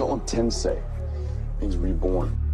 call him Tensei. Means reborn.